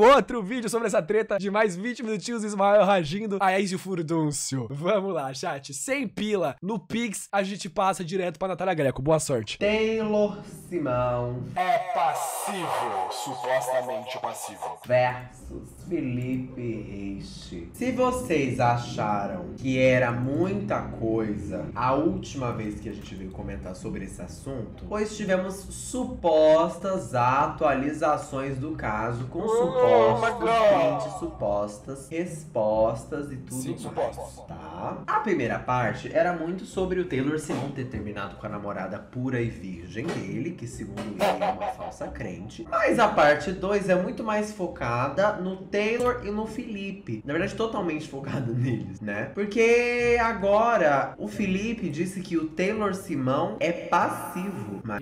outro vídeo sobre essa treta de mais 20 minutinhos Ismael ragindo a ex de Furdúncio. Vamos lá, chat. Sem pila, no Pix, a gente passa direto pra Natália Greco. Boa sorte. Taylor Simão É passivo, supostamente passivo. Felipe Reis. Se vocês acharam que era muita coisa a última vez que a gente veio comentar sobre esse assunto, pois tivemos supostas atualizações do caso com supostos prints, supostas respostas e tudo Sim, mais. supostos. Tá? A primeira parte era muito sobre o Taylor Simon ter terminado com a namorada pura e virgem dele, que segundo ele é uma falsa crente. Mas a parte 2 é muito mais focada no Taylor e no Felipe. Na verdade, totalmente focada neles, né? Porque agora o Felipe disse que o Taylor Simão é passivo. Mas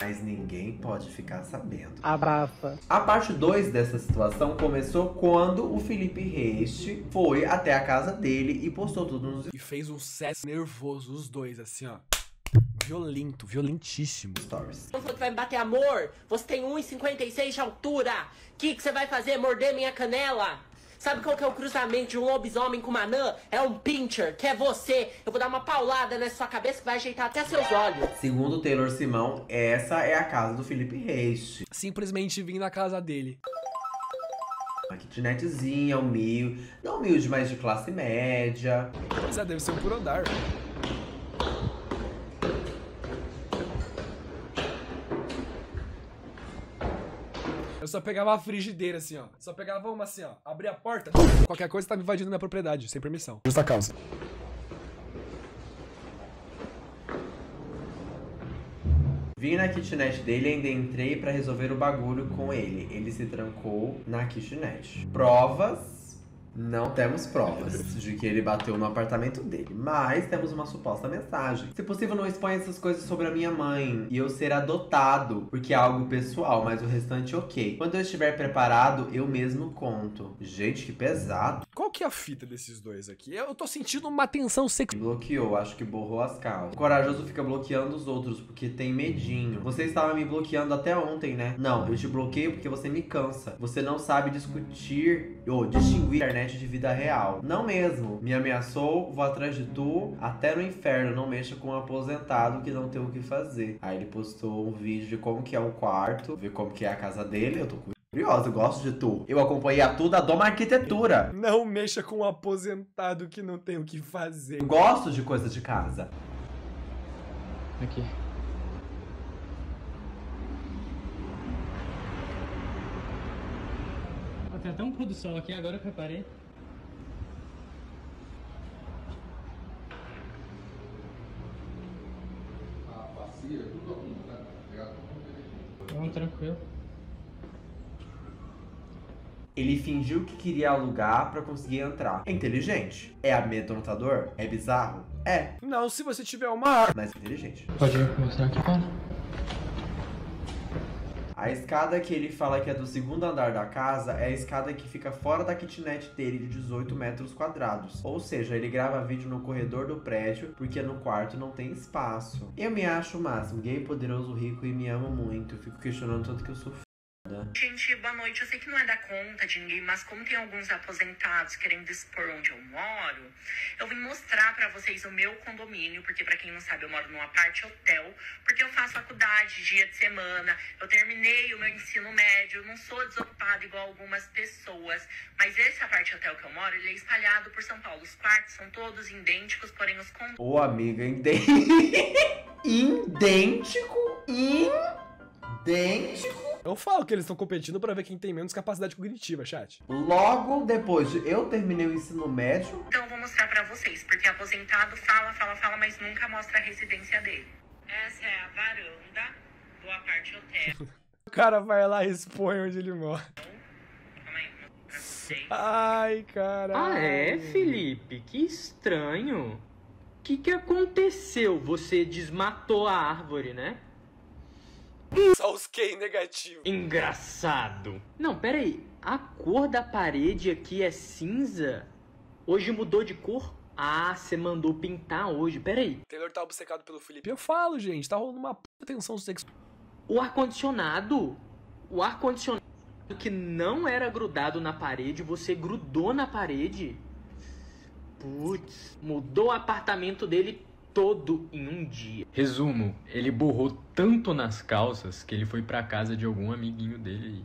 mas ninguém pode ficar sabendo. Abraça. A parte 2 dessa situação começou quando o Felipe Reis foi até a casa dele e postou tudo nos E fez um set nervoso, os dois, assim, ó. Violento, violentíssimo. stories. Não falou que vai me bater amor? Você tem 1,56 de altura. O que, que você vai fazer? Morder minha canela? Sabe qual que é o cruzamento de um lobisomem com uma anã? É um pincher, que é você. Eu vou dar uma paulada na sua cabeça que vai ajeitar até seus olhos. Segundo o Taylor Simão, essa é a casa do Felipe Reis. Simplesmente vim na casa dele. Uma kitnetzinha, humilde. Não humilde, mas de classe média. Mas é, deve ser um por andar. Eu só pegava a frigideira assim, ó. Só pegava uma assim, ó. Abria a porta. Qualquer coisa tá me invadindo minha propriedade, sem permissão. Justa causa. Vim na kitnet dele e ainda entrei pra resolver o bagulho com ele. Ele se trancou na kitnet. Provas? Não temos provas de que ele bateu no apartamento dele, mas temos uma suposta mensagem. Se possível, não exponha essas coisas sobre a minha mãe e eu ser adotado, porque é algo pessoal, mas o restante ok. Quando eu estiver preparado, eu mesmo conto. Gente, que pesado. Qual que é a fita desses dois aqui? Eu tô sentindo uma tensão sexual. Bloqueou, acho que borrou as calças. O corajoso fica bloqueando os outros porque tem medinho. Você estava me bloqueando até ontem, né? Não, eu te bloqueio porque você me cansa. Você não sabe discutir ou distinguir a internet de vida real. Não mesmo. Me ameaçou, vou atrás de tu até no inferno. Não mexa com um aposentado que não tem o que fazer. Aí ele postou um vídeo de como que é o quarto, ver como que é a casa dele. Eu tô curioso, eu gosto de tu. Eu acompanhei a tu da Doma Arquitetura. Não mexa com um aposentado que não tem o que fazer. Eu gosto de coisas de casa. Aqui. Tem até um pôr do sol aqui, agora que eu reparei. Não, tranquilo. Ele fingiu que queria alugar pra conseguir entrar. É inteligente. É amedrontador? É bizarro? É, Não, se você tiver uma arma. mas inteligente. Pode mostrar aqui, cara? A escada que ele fala que é do segundo andar da casa é a escada que fica fora da kitnet dele de 18 metros quadrados. Ou seja, ele grava vídeo no corredor do prédio porque no quarto não tem espaço. Eu me acho o máximo, gay, poderoso, rico e me amo muito. Fico questionando tanto que eu sou. Gente, boa noite. Eu sei que não é da conta de ninguém, mas como tem alguns aposentados querendo expor onde eu moro, eu vim mostrar pra vocês o meu condomínio, porque pra quem não sabe, eu moro num aparte hotel, porque eu faço faculdade dia de semana, eu terminei o meu ensino médio, não sou desocupada igual algumas pessoas, mas esse aparte hotel que eu moro, ele é espalhado por São Paulo. Os quartos são todos idênticos, porém os condomínios Ô, amiga, idêntico. idêntico? Idêntico? Eu falo que eles estão competindo pra ver quem tem menos capacidade cognitiva, chat. Logo depois de eu terminei o ensino médio, Então eu vou mostrar pra vocês, porque aposentado fala, fala, fala, mas nunca mostra a residência dele. Essa é a varanda do aparte hotel. O cara vai lá e expõe onde ele mora. Calma aí, vou mostrar pra vocês. Ai, cara. Ah, é, Felipe? Que estranho. O que, que aconteceu? Você desmatou a árvore, né? Só os Q negativo. Engraçado. Não, pera aí. A cor da parede aqui é cinza? Hoje mudou de cor? Ah, você mandou pintar hoje. Pera aí. Taylor tá obcecado pelo Felipe. Eu falo, gente, tá rolando uma puta tensão sexual. O ar-condicionado? O ar-condicionado. que não era grudado na parede, você grudou na parede. Putz, mudou o apartamento dele todo em um dia. Resumo, ele borrou tanto nas calças que ele foi pra casa de algum amiguinho dele aí.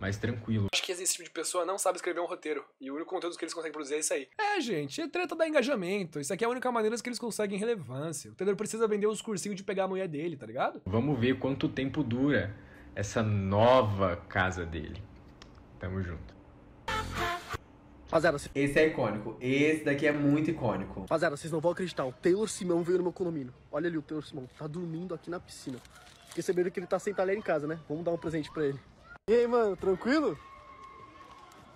Mas tranquilo. Acho que esse tipo de pessoa não sabe escrever um roteiro. E o único conteúdo que eles conseguem produzir é isso aí. É, gente, é treta da engajamento. Isso aqui é a única maneira que eles conseguem relevância. O Taylor precisa vender os cursinhos de pegar a mulher dele, tá ligado? Vamos ver quanto tempo dura essa nova casa dele. Tamo junto. Rapaziada, Esse é icônico. Esse daqui é muito icônico. rapaziada, vocês não vão acreditar. O Taylor Simão veio no meu condomínio. Olha ali o Taylor Simão. Tá dormindo aqui na piscina. Fiquei sabendo que ele tá sem talher em casa, né? Vamos dar um presente pra ele. E aí, mano, tranquilo?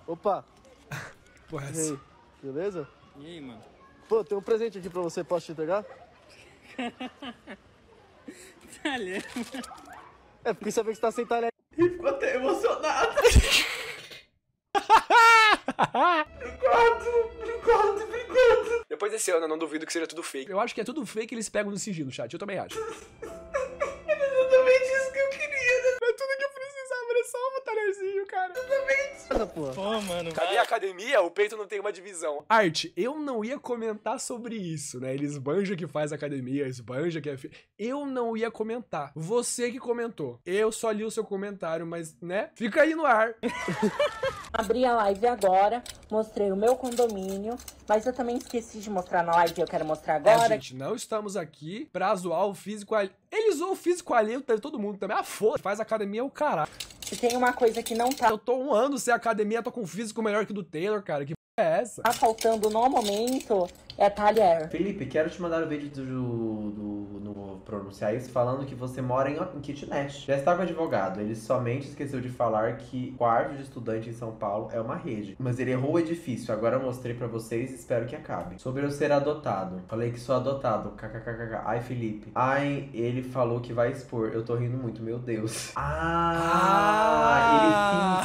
Opa, Porra, e aí? Beleza? E aí, mano? Pô, tem um presente aqui pra você. Posso te entregar? Talher. É, fiquei sabendo que você tá sem talher. Obrigado. Depois desse ano, eu não duvido que seja tudo fake. Eu acho que é tudo fake eles pegam no sigilo, chat. Eu também acho. Essa porra. Pô, mano. Cadê a academia? O peito não tem uma divisão. Arte, eu não ia comentar sobre isso, né? Eles banjam que faz academia, eles banjam que é. fi- Eu não ia comentar. Você que comentou. Eu só li o seu comentário, mas, né? Fica aí no ar. Abri a live agora, mostrei o meu condomínio, mas eu também esqueci de mostrar na live, eu quero mostrar É, agora. gente, não estamos aqui pra zoar o físico alheio. Ele zoou o físico alheio todo mundo também. Ah, foda. Faz academia é o caralho. Se tem uma coisa que não tá Eu tô um ano sem academia, tô com um físico melhor que o do Taylor, cara. Que p é essa? faltando no momento, é talher. Felipe, quero te mandar o vídeo do, do, no pronunciar isso falando que você mora em, em kitnet. Já está com o advogado. Ele somente esqueceu de falar que quarto de estudante em São Paulo é uma rede. Mas ele errou o edifício. Agora eu mostrei pra vocês e espero que acabe. Sobre eu ser adotado. Falei que sou adotado. KKKK. Ai, Felipe. Ai, ele falou que vai expor. Eu tô rindo muito, meu Deus. Ah,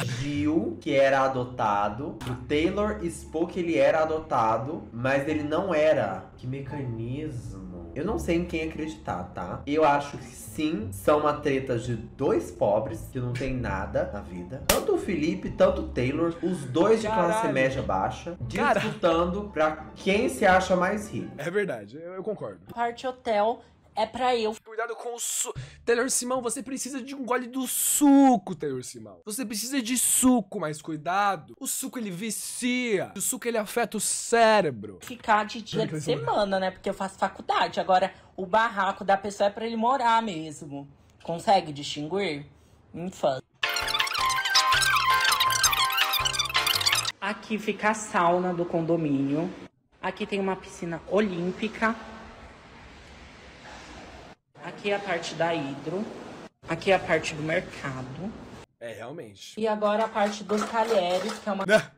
ele fingiu que era adotado. O Taylor expôs que ele era adotado, mas ele não era. Que mecanismo. Eu não sei em quem acreditar, tá? Eu acho que sim, são uma treta de dois pobres que não tem nada na vida. Tanto o Felipe, tanto o Taylor, os dois de classe Caralho. média baixa, disputando pra quem se acha mais rico. É verdade, eu, eu concordo. Parte hotel é pra eu. Cuidado com o suco. Taylor Simão, você precisa de um gole do suco, Taylor Simão. Você precisa de suco, mas cuidado. O suco ele vicia. O suco ele afeta o cérebro. Ficar de dia de semana, né? Porque eu faço faculdade. Agora, o barraco da pessoa é pra ele morar mesmo. Consegue distinguir? Infância. Aqui fica a sauna do condomínio. Aqui tem uma piscina olímpica. Aqui é a parte da hidro. Aqui é a parte do mercado. É, realmente. E agora a parte dos talheres, que é uma Né?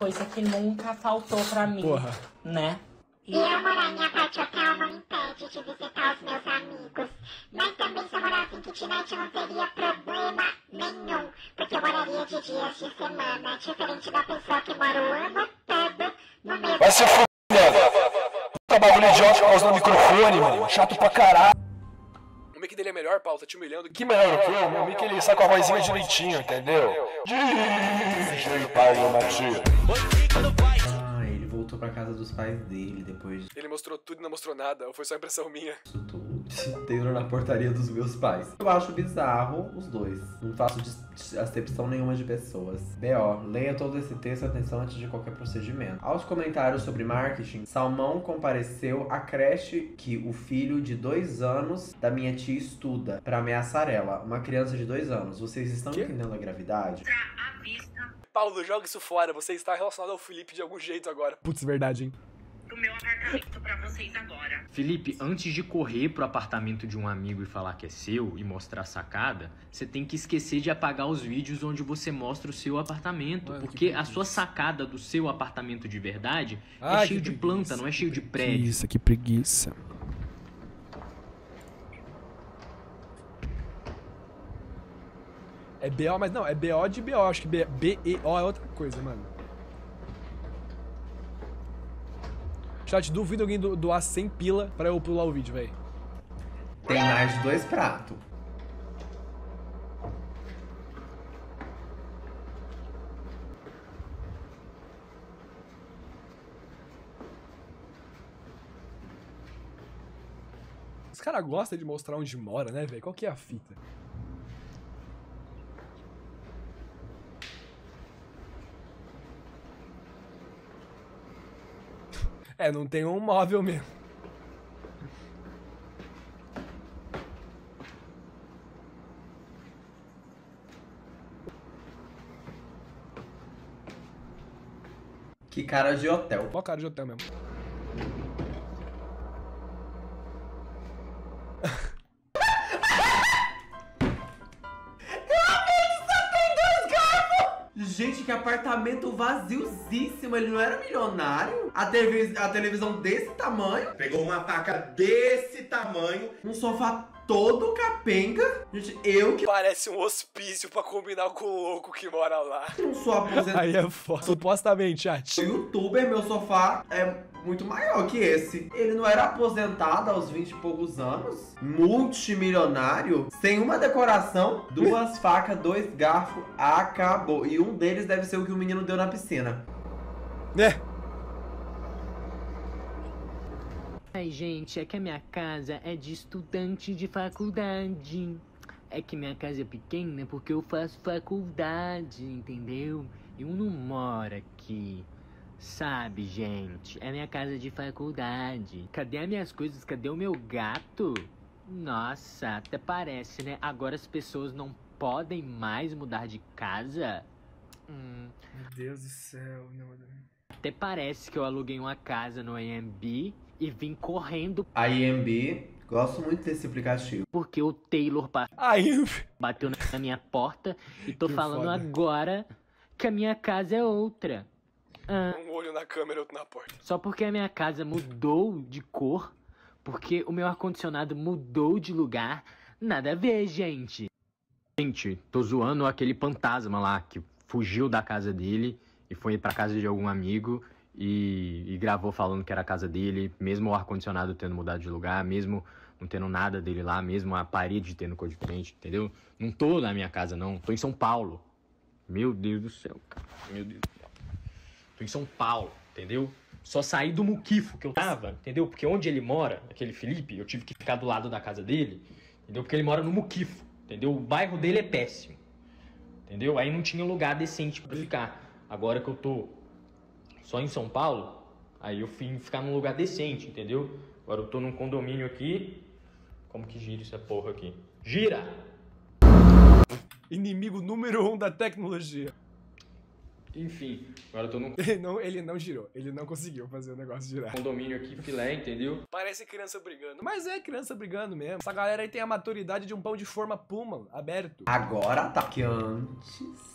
coisa que nunca faltou pra mim, Porra. né? E eu morar em parte hotel não impede de visitar os meus amigos. Mas também se eu morasse em kitnet não teria problema nenhum. Porque eu moraria de dias de semana. Diferente da pessoa que mora o ano todo no mesmo... Vai se f***. Puta bagulho idiota por causa do microfone, mano. Chato pra caralho. Melhor, Paulo, tá te humilhando. Que melhor que eu? Meu mic ele sai com a vozinha direitinho, entendeu? Diz pai do. Pra casa dos pais dele depois Ele mostrou tudo e não mostrou nada, ou foi só impressão minha? disso tudo. Taylor na portaria dos meus pais. Eu acho bizarro os dois. Não faço acepção nenhuma de pessoas. B.O. Leia todo esse texto atenção antes de qualquer procedimento. Aos comentários sobre marketing, Salmão compareceu à creche que o filho de dois anos da minha tia estuda pra ameaçar ela. Uma criança de dois anos. Vocês estão Quê? entendendo a gravidade? À vista Paulo, joga isso fora, você está relacionado ao Felipe de algum jeito agora. Putz, verdade, hein? do meu apartamento pra vocês agora. Felipe, antes de correr pro apartamento de um amigo e falar que é seu e mostrar a sacada, você tem que esquecer de apagar os vídeos onde você mostra o seu apartamento. Mano, que porque a sua sacada do seu apartamento de verdade Ai, é cheio que de preguiça, planta, não é cheio de que prédio. Preguiça, que preguiça. É BO, mas não, é BO de BO. Acho que BEO é outra coisa, mano. Chat, duvido alguém do, doar 100 pila pra eu pular o vídeo, velho. Tem mais de dois pratos. Os caras gostam de mostrar onde mora, né, velho? Qual que é a fita? É, não tem um móvel mesmo. Que cara de hotel. Qual cara de hotel mesmo? Apartamento vaziosíssimo. Ele não era milionário? A, TV, a televisão desse tamanho? Pegou uma faca desse tamanho. Um sofá todo capenga. Gente, eu que Parece um hospício pra combinar com o louco que mora lá. não sou aposentado. Aí é foda. Supostamente, chat. O youtuber, meu sofá é muito maior que esse. Ele não era aposentado aos 20 e poucos anos? Multimilionário? Sem uma decoração, duas facas, dois garfos, acabou. E um deles deve ser o que o menino deu na piscina. Né? Ai, gente, é que a minha casa é de estudante de faculdade. É que minha casa é pequena porque eu faço faculdade, entendeu? Eu não moro aqui. Sabe, gente? É minha casa de faculdade. Cadê as minhas coisas? Cadê o meu gato? Nossa, até parece, né? Agora as pessoas não podem mais mudar de casa? Hum, Meu Deus do céu. Não, até parece que eu aluguei uma casa no AMB e vim correndo A IMB, gosto muito desse aplicativo. porque o Taylor bateu na minha porta e tô Que falando foda. agora que a minha casa é outra. Ah, um olho na câmera, outro na porta. só porque a minha casa mudou de cor, porque o meu ar-condicionado mudou de lugar, nada a ver, gente. Gente, tô zoando aquele fantasma lá que fugiu da casa dele e foi pra casa de algum amigo e, e gravou falando que era a casa dele, mesmo o ar-condicionado tendo mudado de lugar, mesmo não tendo nada dele lá, mesmo a parede tendo cor diferente, entendeu? Não tô na minha casa, não. Tô em São Paulo. Meu Deus do céu, cara. Meu Deus do céu. Tô em São Paulo, entendeu? Só saí do muquifo que eu tava, entendeu? Porque onde ele mora, aquele Felipe, eu tive que ficar do lado da casa dele, entendeu? Porque ele mora no muquifo, entendeu? O bairro dele é péssimo, entendeu? Aí não tinha lugar decente pra ficar. Agora que eu tô só em São Paulo, aí eu fui ficar num lugar decente, entendeu? Agora eu tô num condomínio aqui. Como que gira essa porra aqui? Gira! Inimigo número um da tecnologia. Enfim, agora eu tô num Ele não, ele não girou. Ele não conseguiu fazer o negócio girar. condomínio aqui, filé, entendeu? Parece criança brigando. Mas é criança brigando mesmo. Essa galera aí tem a maturidade de um pão de forma puma, aberto. Agora tá. Que antes.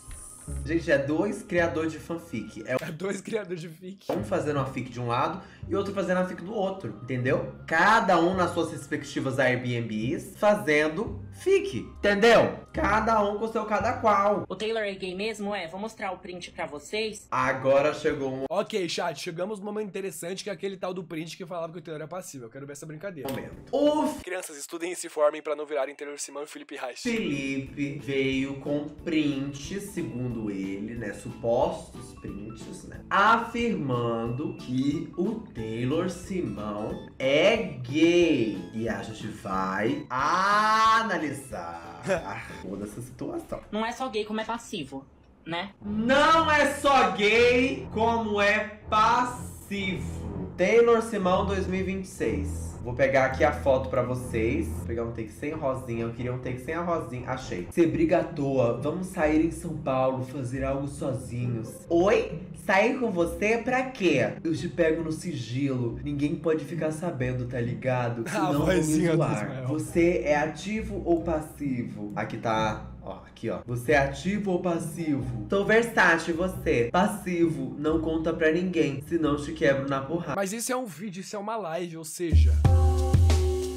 Gente, é dois criadores de fanfic. É É dois criadores de fic. um fazendo uma fic de um lado e outro fazendo a fic do outro, entendeu? Cada um nas suas respectivas Airbnbs fazendo fic, entendeu? Cada um com seu cada qual. O Taylor é gay mesmo? É, vou mostrar o print pra vocês. Agora chegou um Ok, chat, chegamos num momento interessante que é aquele tal do print que falava que o Taylor é passivo. Eu quero ver essa brincadeira. momento. O Crianças, estudem e se formem pra não virarem Taylor Simão e Felipe Reich. Felipe veio com prints, segundo ele, né? Supostos prints, né? Afirmando que o Taylor Simão é gay. E a gente vai analisar toda essa situação. Não é só gay, como é passivo, né? Não é só gay, como é passivo. Taylor Simão 2026. Vou pegar aqui a foto pra vocês. Vou pegar um take sem rosinha. Eu queria um take sem a rosinha. Achei. Você briga à toa. Vamos sair em São Paulo, fazer algo sozinhos. Oi? Sair com você pra quê? Eu te pego no sigilo. Ninguém pode ficar sabendo, tá ligado? Senão vão me vozinha do zoar. Você é ativo ou passivo? Aqui tá Ó, aqui ó. Você é ativo ou passivo? Sou versátil, você. Passivo, não conta pra ninguém, senão te quebro na porrada. Mas isso é um vídeo, isso é uma live, ou seja.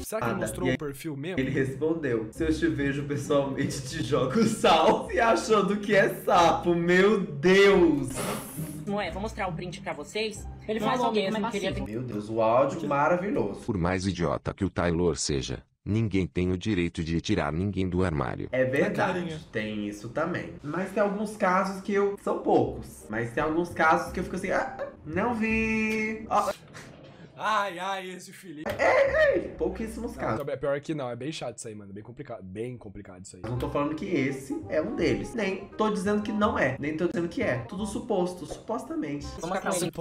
Será que ele Nada. mostrou aí- o perfil mesmo? Ele respondeu: Se eu te vejo pessoalmente, te jogo sal. Se achando que é sapo, meu Deus! Não é? Vou mostrar o print pra vocês. Ele Não é faz o mesmo, é queria Meu Deus, o áudio maravilhoso. Por mais idiota que o Taylor seja, ninguém tem o direito de tirar ninguém do armário. É verdade, tem isso também. Mas tem alguns casos que eu. São poucos. Mas tem alguns casos que eu fico assim, ah, não vi. Ó, Ai, ai, esse Felipe. É, é, pouquíssimos casos. Não, é pior que não, é bem chato isso aí, mano. Bem complicado. Bem complicado isso aí. Não tô falando que esse é um deles. Nem tô dizendo que não é. Nem tô dizendo que é. Tudo suposto, supostamente. Vamos com ele.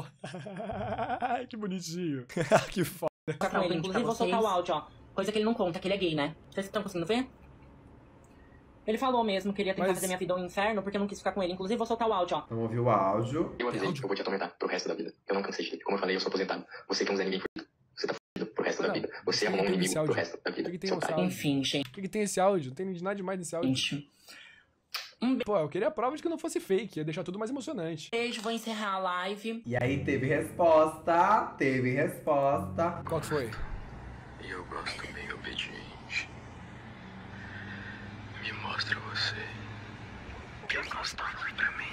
Ai, que bonitinho. que foda. Ficar com ele. Inclusive, vou soltar o áudio, ó. Coisa que ele não conta, que ele é gay, né? Vocês estão conseguindo ver? Ele falou mesmo que ele ia tentar Mas- fazer minha vida um inferno porque eu não quis ficar com ele. Inclusive, vou soltar o áudio, ó. Vamos ouvir o áudio. Eu avisei que eu vou te atormentar pro resto da vida. Eu não cansei de ter. Como eu falei, eu sou aposentado. Você que não é ninguém fudido. Você tá fudido pro resto da Não. vida. Você arrumou um inimigo pro áudio? resto da vida. O que, que tem nesse áudio? Enfim, gente. O que, que tem esse áudio? Não tem nada demais nesse áudio. Pô, eu queria a prova de que não fosse fake, ia deixar tudo mais emocionante. Beijo, vou encerrar a live. E aí teve resposta. Teve resposta. Qual que foi? E eu gosto bem obediente. Me mostra você. Que eu gosto pra mim.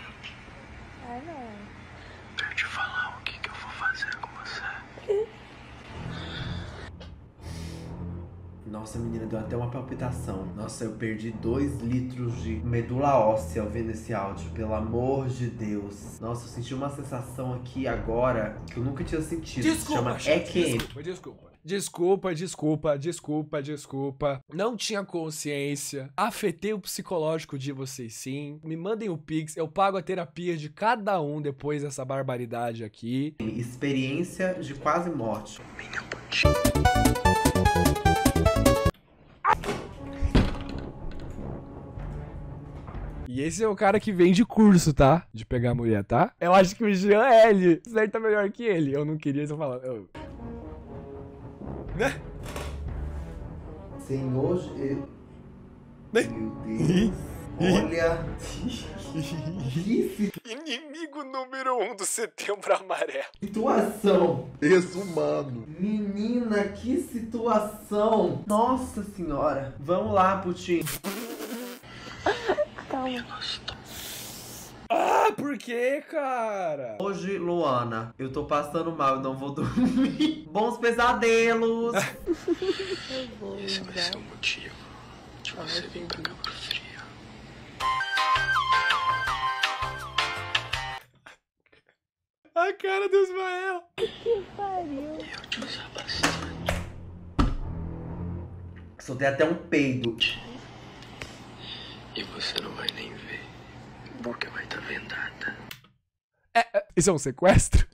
Ah, não. Pra eu te falar o que, que eu vou fazer com você. Nossa, menina, deu até uma palpitação. Nossa, eu perdi dois litros de medula óssea ouvindo esse áudio. Pelo amor de Deus. Nossa, eu senti uma sensação aqui agora que eu nunca tinha sentido. Se chama gente, EQM. desculpa, desculpa. Desculpa, desculpa, desculpa, desculpa. Não tinha consciência. Afetei o psicológico de vocês sim. Me mandem o Pix, eu pago a terapia de cada um depois dessa barbaridade aqui. Experiência de quase morte. E esse é o cara que vem de curso, tá? De pegar a mulher, tá? Eu acho que o Jean é. Isso aí tá melhor que ele. Eu não queria isso falar. Eu... Né? Senhor. Je- Meu Deus. Olha. que Inimigo número um do setembro amarelo. situação. Desumano. Menina, que situação. Nossa senhora. Vamos lá, Putin. Calma. Ah, por que, cara? Hoje, Luana, eu tô passando mal, eu não vou dormir. Bons pesadelos. Eu vou Esse vai ser o motivo de você vir pra Cabo Frio. A cara do Ismael. Que pariu. Eu te usar bastante. Soltei até um peido. E você não vai nem Porque vai estar vendada. Isso é um sequestro?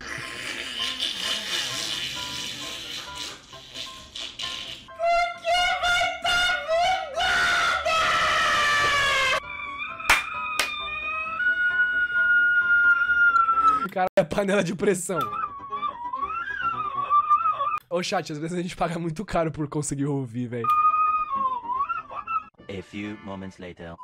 Cara, é panela de pressão. Ô chat, às vezes a gente paga muito caro por conseguir ouvir, velho. A few moments later.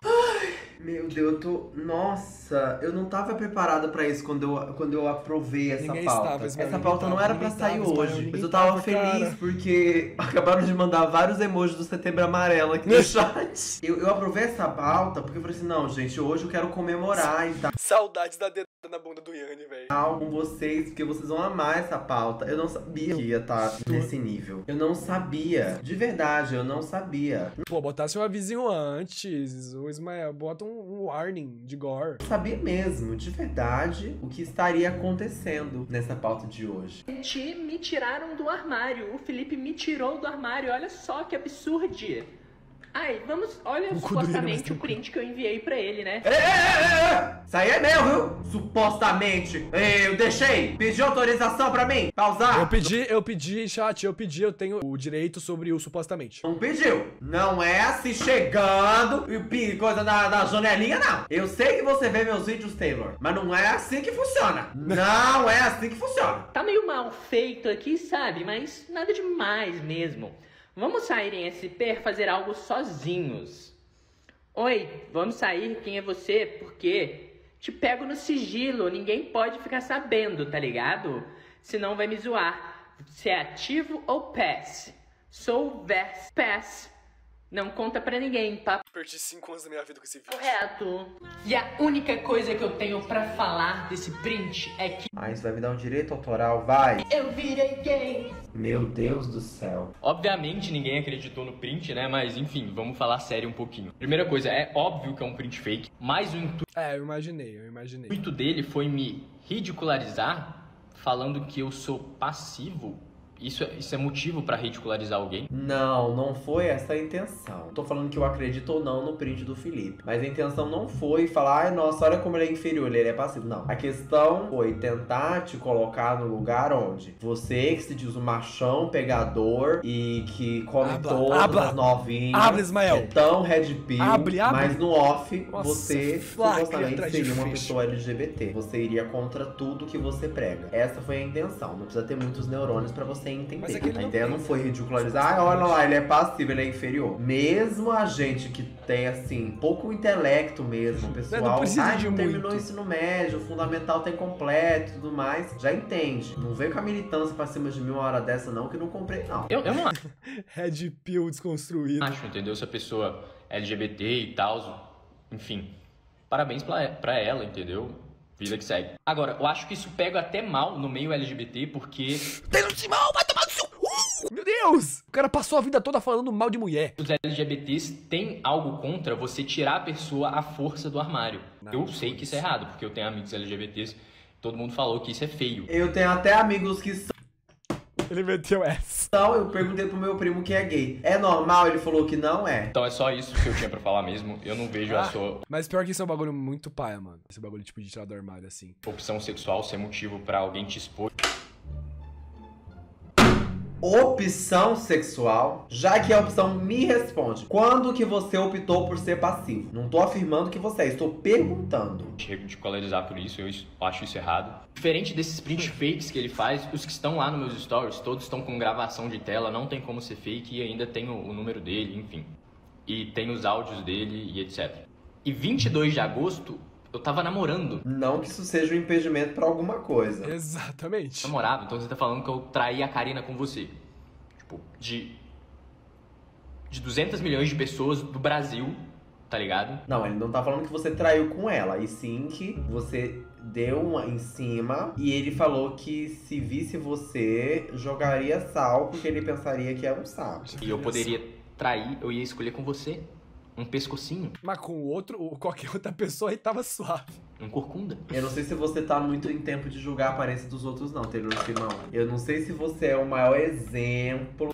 Meu Deus, eu tô. Nossa, eu não tava preparada pra isso quando eu, quando eu aprovei essa Ninguém pauta. estava, essa pauta não era pra sair tava, Ismael, hoje. Mas eu tava tava, feliz cara. porque acabaram de mandar vários emojis do setembro amarelo aqui no chat. Eu, eu aprovei essa pauta porque eu falei assim: não, gente, hoje eu quero comemorar e tal. Saudades da na bunda do Yanni, velho. com vocês, porque vocês vão amar essa pauta. Eu não sabia que ia estar nesse nível. Eu não sabia. De verdade, eu não sabia. Pô, botasse um avisinho antes. O Ismael, bota um, um warning de gore. Não sabia mesmo, de verdade, o que estaria acontecendo nessa pauta de hoje. Gente, me tiraram do armário. O Felipe me tirou do armário. Olha só que absurdo. Ai, vamos. Olha O supostamente o print que eu enviei pra ele, né? Isso aí é meu, viu? Supostamente. Ei, Eu deixei. Pediu autorização pra mim? Pra usar? Eu pedi, eu pedi, chat, eu pedi, eu tenho o direito sobre o supostamente. Não pediu. Não é assim chegando e coisa na, na janelinha, não. Eu sei que você vê meus vídeos, Taylor, mas não é assim que funciona. Não é assim que funciona. Tá meio mal feito aqui, sabe? Mas nada demais mesmo. Vamos sair em SP fazer algo sozinhos. Oi, vamos sair? Quem é você? Por quê? Te pego no sigilo, ninguém pode ficar sabendo, tá ligado? Senão vai me zoar. Se é ativo ou pass? Sou vers pass. Não conta pra ninguém, papo Perdi 5 anos da minha vida com esse vídeo. reto. E a única coisa que eu tenho pra falar desse print é que Ah, isso vai me dar um direito autoral, vai. eu virei gay. Meu Deus do céu. Obviamente ninguém acreditou no print, né? Mas enfim, vamos falar sério um pouquinho. Primeira coisa, é óbvio que é um print fake, mas o intuito É, eu imaginei, eu imaginei. dele foi me ridicularizar, falando que eu sou passivo Isso, é- isso é motivo pra ridicularizar alguém? Não, não foi essa a intenção. Tô falando que eu acredito ou não no print do Felipe. Mas a intenção não foi falar, ai, nossa, olha como ele é inferior, ele é passivo. Não. A questão foi tentar te colocar no lugar onde você que se diz um machão pegador e que come Habla, todas habla. as novinhas. Habla, Ismael. É tão red pill. Abre, abre. Mas no off, Nossa, você supostamente seria uma pessoa LGBT. Você iria contra tudo que você prega. Essa foi a intenção. Não precisa ter muitos neurônios pra você entender. Mas é a ideia tem, não foi ridicularizar, ah, olha lá, ele é passivo, ele é inferior. Mesmo a gente que tem, assim, pouco intelecto mesmo, o pessoal, Não precisa ah, de não terminou muito. o ensino médio, o fundamental tem completo e tudo mais, já entende. Não vem com a militância pra cima de mim uma hora dessa não, que não comprei não. Eu, eu não acho, Red Pill desconstruído. entendeu? Se a pessoa é LGBT e tal, enfim. Parabéns pra, pra ela, entendeu? Vida que segue. Agora, eu acho que isso pega até mal no meio LGBT, porque Meu Deus! O cara passou a vida toda falando mal de mulher. os LGBTs têm algo contra você tirar a pessoa à força do armário. eu sei que isso é errado, porque eu tenho amigos LGBTs, todo mundo falou que isso é feio. Eu tenho até amigos que são, Ele meteu essa. eu perguntei pro meu primo que é gay. É normal? Ele falou que não é. Então é só isso que eu tinha pra falar mesmo. Eu não vejo a Ah, sua Mas pior que isso é um bagulho muito paia, mano. Esse bagulho tipo de tirar do armário assim. opção sexual ser motivo pra alguém te expor. Opção sexual, já que a opção me responde. Quando que você optou por ser passivo? Não tô afirmando que você é, estou perguntando. te ridicularizar por isso, eu acho isso errado. Diferente desses print fakes que ele faz, os que estão lá nos meus stories, todos estão com gravação de tela, não tem como ser fake e ainda tem o, o número dele, enfim. E tem os áudios dele e etc. E 22 de agosto, eu tava namorando. Não que isso seja um impedimento pra alguma coisa. Exatamente. Namorava, então você tá falando que eu traí a Karina com você. Tipo, de. De 200 milhões de pessoas do Brasil, tá ligado? Não, ele não tá falando que você traiu com ela, e sim que você deu uma em cima e ele falou que se visse você, jogaria sal porque ele pensaria que era um sapo. E eu poderia trair, eu ia escolher com você um pescocinho, Mas com o outro, ou qualquer outra pessoa aí tava suave. um corcunda. Eu não sei se você tá muito em tempo de julgar a aparência dos outros, não, Taylor Simão. Eu não sei se você é o maior exemplo.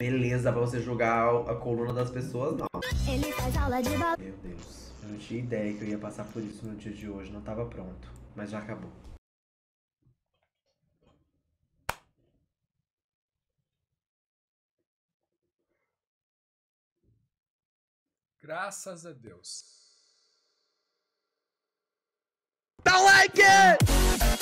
Beleza pra você julgar a coluna das pessoas, não. Ele faz aula de. Meu Deus, eu não tinha ideia que eu ia passar por isso no dia de hoje, não tava pronto. Mas já acabou. Graças a Deus. Don't like it!